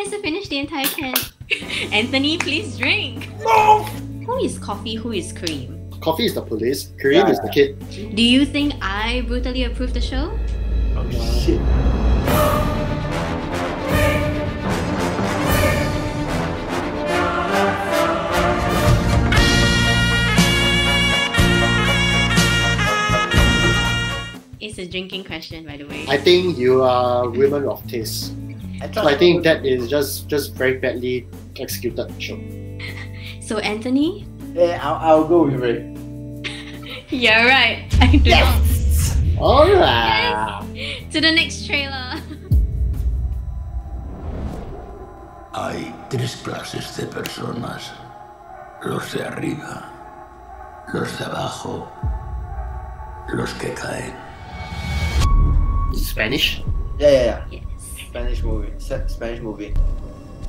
has to finish the entire can. Anthony, please drink. No! Who is coffee? Who is Kareem? Coffee is the police, Kareem Yeah, is the kid. Do you think I brutally approve the show? Oh shit. It's a drinking question, by the way. I think you are women of taste. I, So I think that is just just very badly executed show. So, Anthony? Yeah, I'll, I'll go with Ray. You're right. I do Yes! Alright. not. To the next trailer. Hay tres clases de personas. Los de arriba, los de abajo, los que caen. Spanish. Yeah, yeah, yeah. Yes. Spanish movie. Spanish movie.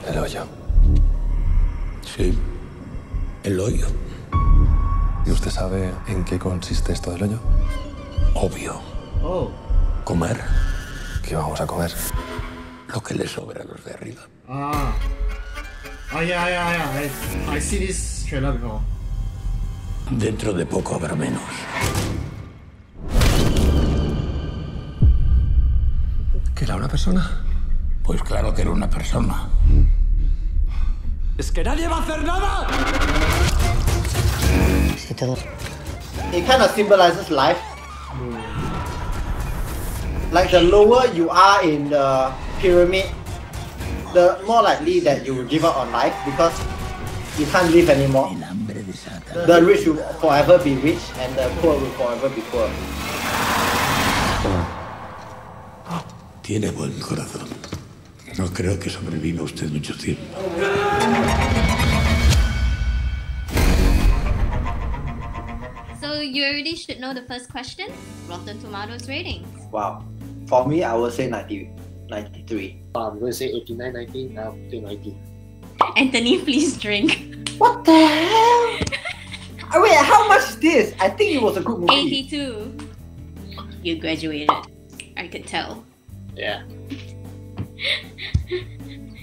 El hoyo. Sí, el hoyo. ¿Y usted sabe en qué consiste esto del hoyo? Obvio. Oh. Comer ¿Qué vamos a comer? lo que le sobra a los de arriba. Ah. Yeah, yeah, yeah. I, I see this trailer before. Dentro de poco habrá menos. ¿Que era una persona? Pues claro que era una persona. ¡Es que nadie va a hacer nada! It kind of symbolizes life. Like the lower you are in the pyramid, the more likely that you will give up on life because you can't live anymore. El hambre desata. The rich will forever be rich and the poor will forever be poor. Tiene buen corazón. No creo que sobreviva usted mucho tiempo. So, you already should know the first question Rotten Tomatoes ratings. Wow. For me, I would say 90, 93. Um, I'm going to say 89, 90, now 90. Anthony, please drink. What the hell? Wait, how much is this? I think it was a good movie. 82. You graduated. I could tell. Yeah.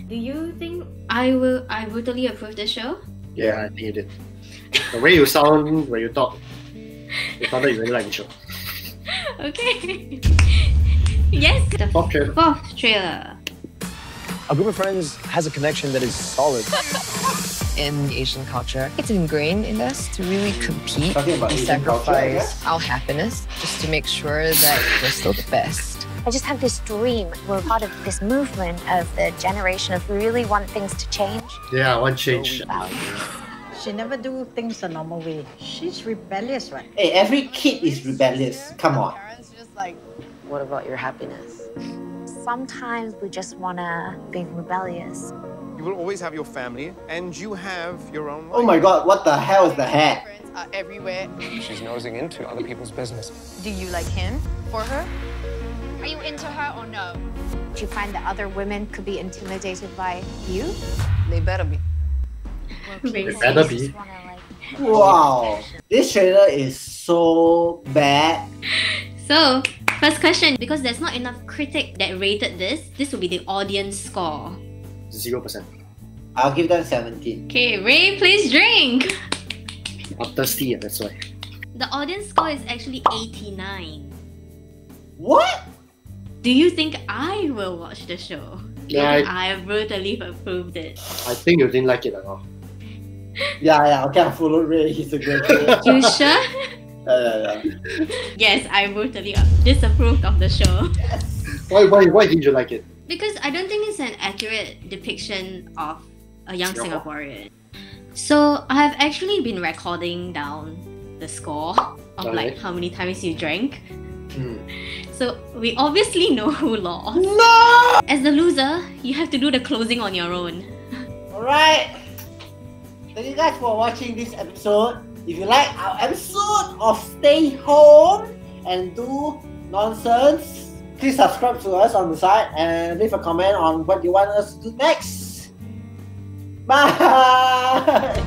Do you think I will I will brutally approve the show? Yeah, I think you did. The way you sound when you talk, it sounded you really like the show. Okay. yes. The Fourth trailer. fourth trailer. A group of friends has a connection that is solid. in Asian culture. It's ingrained in us to really compete Talking and Asian culture, I sacrifice our happiness just to make sure that we're still the best. I just have this dream. We're part of this movement of the generation of really want things to change. Yeah, I want change. She never do things the normal way. She's rebellious, right? Hey, every kid is rebellious. Come on. Parents just like, what about your happiness? Sometimes we just want to be rebellious. You will always have your family, and you have your own life. Oh my god, what the hell is the hair? Parents are everywhere. She's nosing into other people's business. Do you like him for her? Are you into her or no? Do you find that other women could be intimidated by you? They better be. They better be. Just wanna, like, Wow. This trailer is so bad. So, first question because there's not enough critic that rated this, this will be the audience score. Zero percent. I'll give them 17. Okay, Ray, please drink. I'm thirsty, yeah, that's why. The audience score is actually 89. What? Do you think I will watch the show? Yeah, Because I, I brutally approved it. I think you didn't like it at all. Yeah, yeah, okay, I follow Ray. He's a great player. You sure? yeah, yeah, yeah. yes, I brutally disapproved of the show. Why, why, why didn't you like it? Because I don't think it's an accurate depiction of a young Singapore. Singaporean. So I have actually been recording down the score of like how many times you drank. Hmm. So we obviously know who lost. No! As the loser, you have to do the closing on your own. Alright. Thank you guys for watching this episode. If you like our episode of Stay Home and Do Nonsense, please subscribe to us on the side and leave a comment on what you want us to do next. Bye!